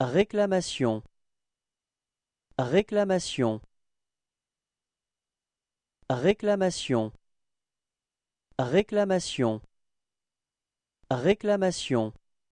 Réclamation. Réclamation. Réclamation. Réclamation. Réclamation.